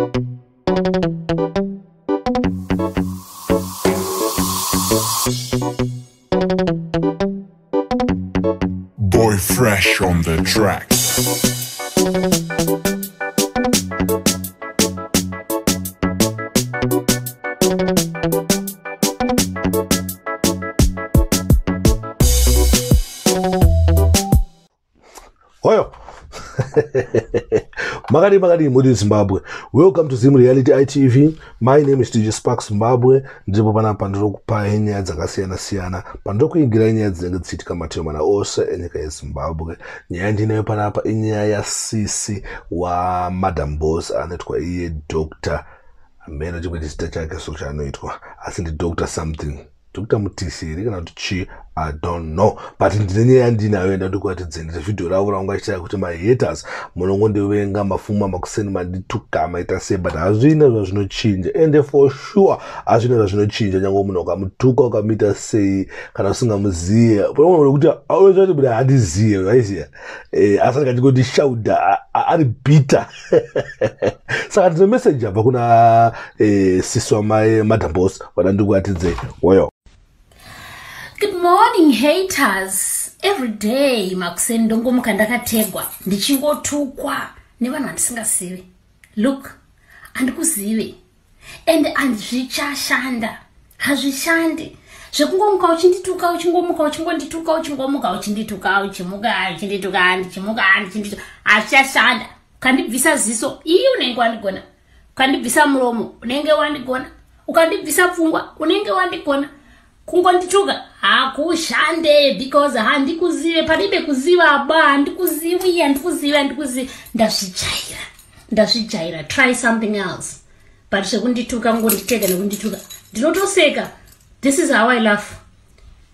Boy Fresh on the track. Hoyo. Makadi Makadi Mudi Zimbabwe. Welcome to Zim Reality ITV. My name is DJ Spark Zimbabwe. Ndipo panapa ndinokupai nyaya dzakasiyana siyana. Pandinokuigira nyaya dzinenge dzichiitika matiro mana ose enyika yeZimbabwe. Nyaya ndinayo panapa inyaya yasisi wa Madam Boss anoitwa iye Dr. Amene chimwe chizita chake so chaanoitwa. Asi ndi Dr. something. Dr. Mutisiri kana kuti chi I don't know. But ndine nyaya yandinayo enda ndikuatidzeni vhidhiyo ravo raungachitaa kuti mahaters munongondivenga mafuma makuseni mandituka maita sei but hazvina zvazvinochinja ende for sure hazvina zvazvinochinja nyange munhu ukamutuka ukamuita sei kana usingamuziye. Panoona kuti auzvati kuti handiziye vaiziya asati kachingondishauda ari bita saka ndine meseji abva kuna eh, sisi wamai madambos vada ndikuatidzei woyo good morning haters. Every day makuseni ndongomuka ndakategwa ndichingotukwa nevanhu vandisingazivi look handikuzivi and hazvichashanda hazvishandi. Zvekungomuka uchindituka uchingomuka uchingondituka uchingomuka uchindituka uchimuka uchindituka ndichimuka ndichindituka. Hazvichashanda ukandibvisa ziso ii unenge wandigona ukandibvisa muromo unenge wandigona ukandibvisa pfungwa unenge wandigona kungondituka hakushande because handikuzive padibe kuziva ba handikuzivi handikuzivi handikuzivi. Ndazvijaira ndazvijaira try something else. But zvekundituka ngonditega nekundituka ndinotoseka. This is how i laugh.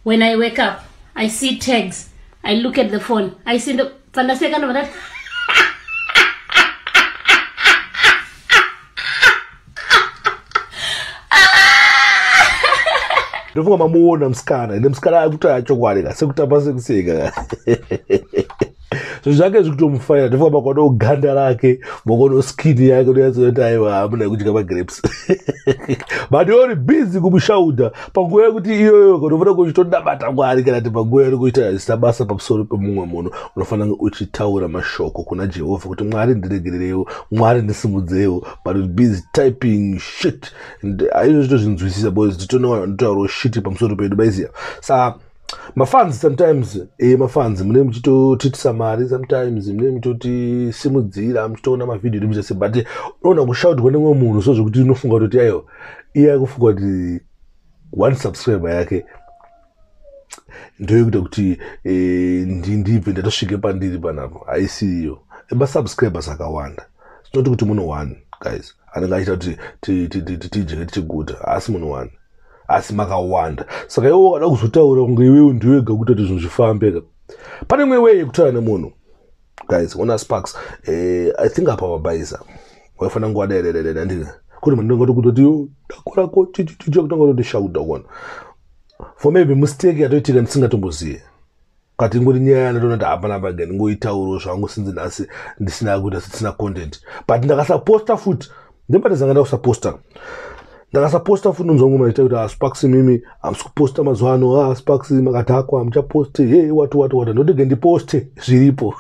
When i wake up i see tags i look at the phone i see pandaseka ndobandati ndofunga mamuona msikana ende msikana akutaya chokwadi ka sekutapa sekuseka zvinhu zvake zvikutomufaira ndofunga makwadowo ganda rake makono skini yake unoyatsoti aiwa hamuna kudya magrapes. But ori busy kumushaudha panguva yekuti iyoyo unofanira kuchitodabata mwari kana kuti panguva yari kuita zvisina basa pamusoro pemumwe munhu unofanira uchitaura mashoko kuna jehovha kuti mwari ndiregererewo mwari ndisimudzewo but busy typing shit. Aizvo zvitozvinzwisisa bcause titonotaurawo shiti pamusoro pedu. Maiziya saka mafans sometimes eh, mafans mune muchitotitisa mari sometimes mune muchitotisimudzira muchitoona mavhidhiyo nemuchase but unoona kushautirwa nemwe munhu so zvekuti unofunga kutoti aiwa iye akufunga kuti one subscriber yake ndoyekuita kuti eh, ndibve ndatosvike pandiri panapo haisi iyo masubscribers akawanda tinoti kuti muno one guys anenge achiita kuti tijeke tichiguta asi muno one asi makawanda. Saka iwe wakada kuzotaura kunge iwewe ndiwega kuita kuti zvinhu zvifambeka pane imwe weye yekutaura nemunhu. Guys ona sparks. Eh, i think apa mabaisa waifanira nguva daidaidaida ndini. Kuti mandinonga tokutoti dakorako chichichicha kutanga tondishauda kuona for maybe mistake yatoitika ndisingatomboziye. Kati ingori nyaya yanatoona kuti hapana paga ndingoitauro zvangu sinzi nhasi ndisina kuita sisina content. But ndakasaposta futi ndimbatizanga ndakusaposta ndakasaposta futi nzongo maita kuti asparks mimi hamsi kuposta mazuva ano asparks makatakwa hamuchaposti hey wati wati wati ndotege ndiposte zviripo.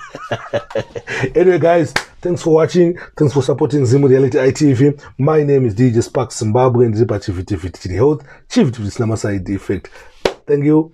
Anyway guys thanks for watching thanks for supporting zim reality itv my name is dj spark zimbabwe ndiri pachivhitivhiti chiri health chivhitivhiti chisina maside effect. Thank you